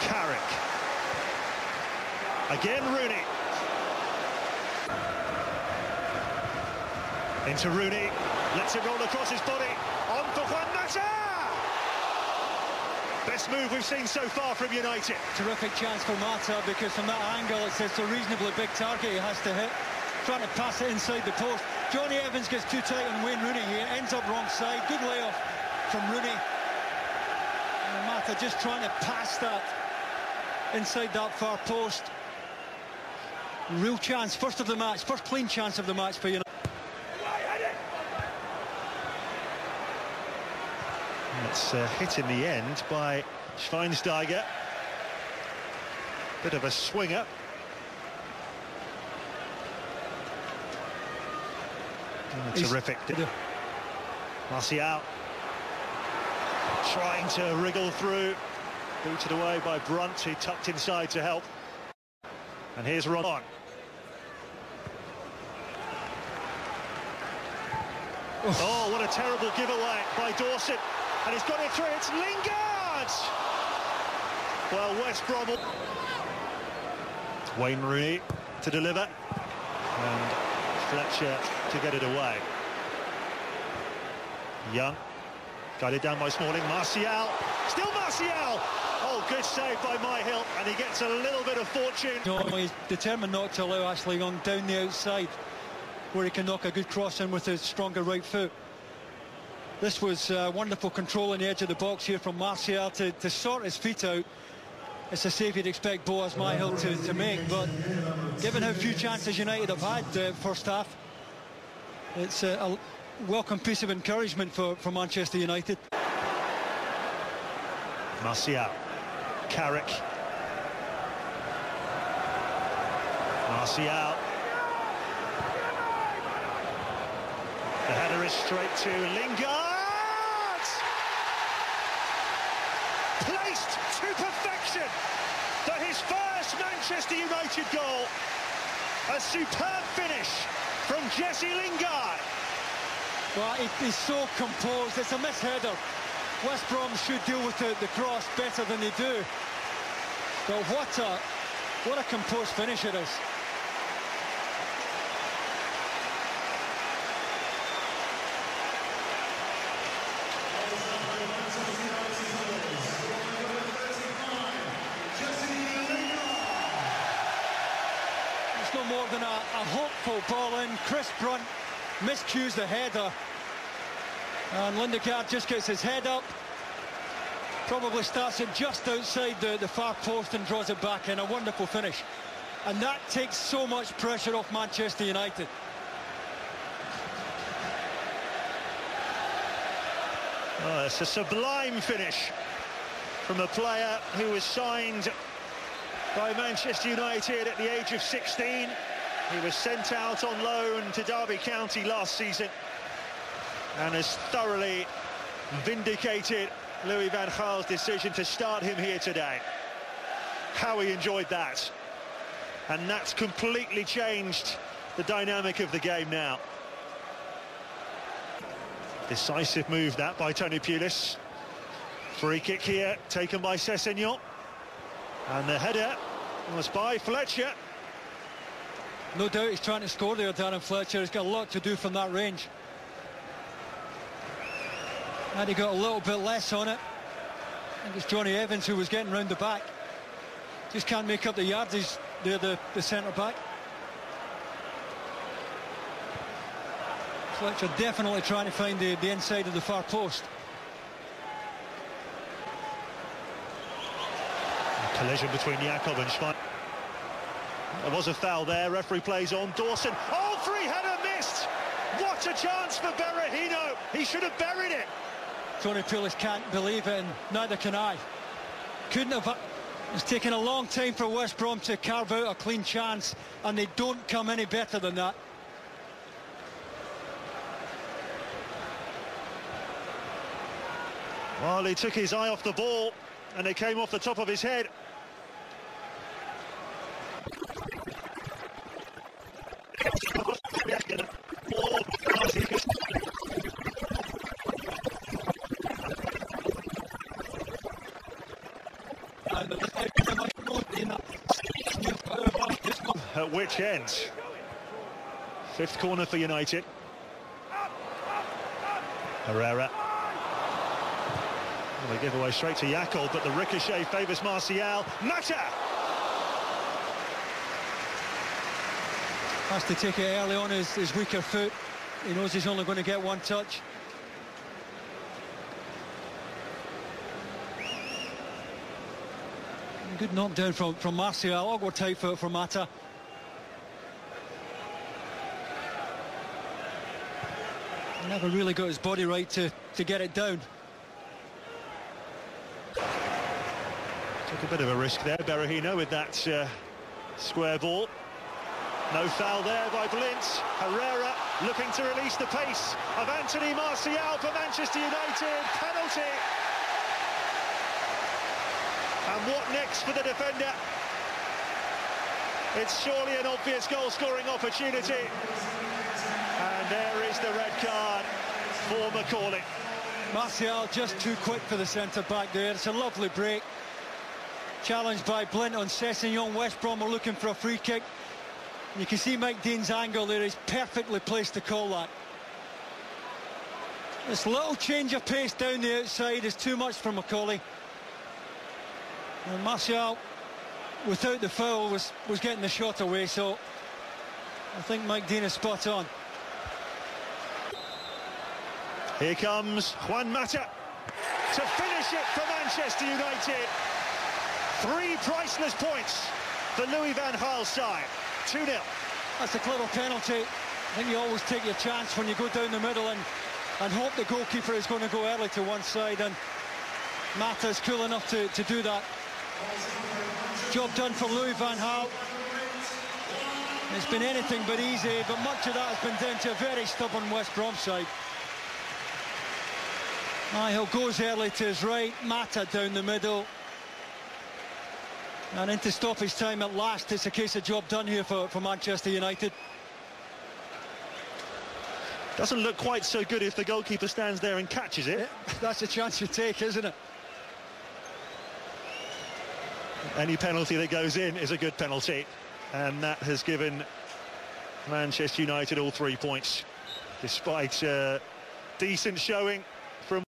Carrick. Again, Rooney. Into Rooney. Lets it roll across his body. On for Juan Mata! Best move we've seen so far from United. Terrific chance for Mata because from that angle it's, a reasonably big target he has to hit. Trying to pass it inside the post. Jonny Evans gets too tight on Wayne Rooney here. Ends up wrong side. Good layoff from Rooney. And Mata just trying to pass that inside that far post. Real chance, first of the match, first clean chance of the match for United. It's uh, hit in the end by Schweinsteiger. Bit of a swinger. Oh, terrific. Martial trying to wriggle through. Booted away by Brunt, He tucked inside to help. And here's Ron. Oh, oh what a terrible giveaway by Dawson. And he's got it through. It's Lingard! Well, West Brom. Wayne Rooney to deliver. And Fletcher to get it away. Young. Guided down by Smalling. Martial. Still Martial! Oh, good save by Myhill. And he gets a little bit of fortune. No, he's determined not to allow Ashley Young down the outside where he can knock a good cross in with his stronger right foot. This was uh, wonderful control on the edge of the box here from Martial to, to sort his feet out. It's a save you'd expect Boaz Myhill to, to make, but given how few chances United have had uh, first half, it's a, a welcome piece of encouragement for, for Manchester United. Martial, Carrick, Martial. The header is straight to Lingard. Placed to perfection for his first Manchester United goal. A superb finish from Jesse Lingard. Well, it is so composed. It's a misheader. West Brom should deal with the, the cross better than they do. But what a what a composed finish it is. It's no more than a, a hopeful ball in. Chris Brunt miscues the header. And Lingard just gets his head up. Probably starts it just outside the, the far post and draws it back in. A wonderful finish. And that takes so much pressure off Manchester United. Oh, it's a sublime finish from a player who was signed by Manchester United at the age of 16. He was sent out on loan to Derby County last season and has thoroughly vindicated Louis van Gaal's decision to start him here today. How he enjoyed that. And that's completely changed the dynamic of the game now. Decisive move that by Tony Pulis. Free kick here, taken by Sessegnon. And the header was by Fletcher. No doubt he's trying to score there, Darren Fletcher. He's got a lot to do from that range. And he got a little bit less on it. I think it's Jonny Evans who was getting round the back. Just can't make up the yards. He's there, the, the centre back. Fletcher definitely trying to find the, the inside of the far post. A collision between Yacob and Schwein. There was a foul there. Referee plays on. Dawson. Oh, free header missed. What a chance for Berahino. He should have buried it. Tony Pulis can't believe it, and neither can I. Couldn't have. Uh, it's taken a long time for West Brom to carve out a clean chance, and they don't come any better than that. Well, he took his eye off the ball, and it came off the top of his head. At which end? Fifth corner for United. Herrera. Well, they give away straight to Yacob, but the ricochet favours Martial. Mata! Has to take it early on his, his weaker foot. He knows he's only going to get one touch. Good knockdown from, from Martial. Go tight for, for Mata. Never really got his body right to, to get it down. Took a bit of a risk there, Berahino, with that uh, square ball. No foul there by Blind. Herrera looking to release the pace of Anthony Martial for Manchester United. Penalty. And what next for the defender? It's surely an obvious goal-scoring opportunity. And there is the red card for McAuley. Martial just too quick for the centre-back there. It's a lovely break. Challenged by Blind on Sessegnon. West Brom are looking for a free kick. You can see Mike Dean's angle there. He's perfectly placed to call that. This little change of pace down the outside is too much for McAuley. And Martial, without the foul, was, was getting the shot away, so I think Mike Dean is spot on. Here comes Juan Mata to finish it for Manchester United. Three priceless points for Louis van Gaal's side. 2-0. That's a clever penalty. I think you always take your chance when you go down the middle and, and hope the goalkeeper is going to go early to one side and Mata's cool enough to, to do that. Job done for Louis van Gaal. It's been anything but easy, but much of that has been down to a very stubborn West Brom side. Myhill goes early to his right, Mata down the middle. And into stoppage time at last, it's a case of job done here for, for Manchester United. Doesn't look quite so good if the goalkeeper stands there and catches it. That's a chance you take, isn't it? Any penalty that goes in is a good penalty. And that has given Manchester United all three points. Despite uh, decent showing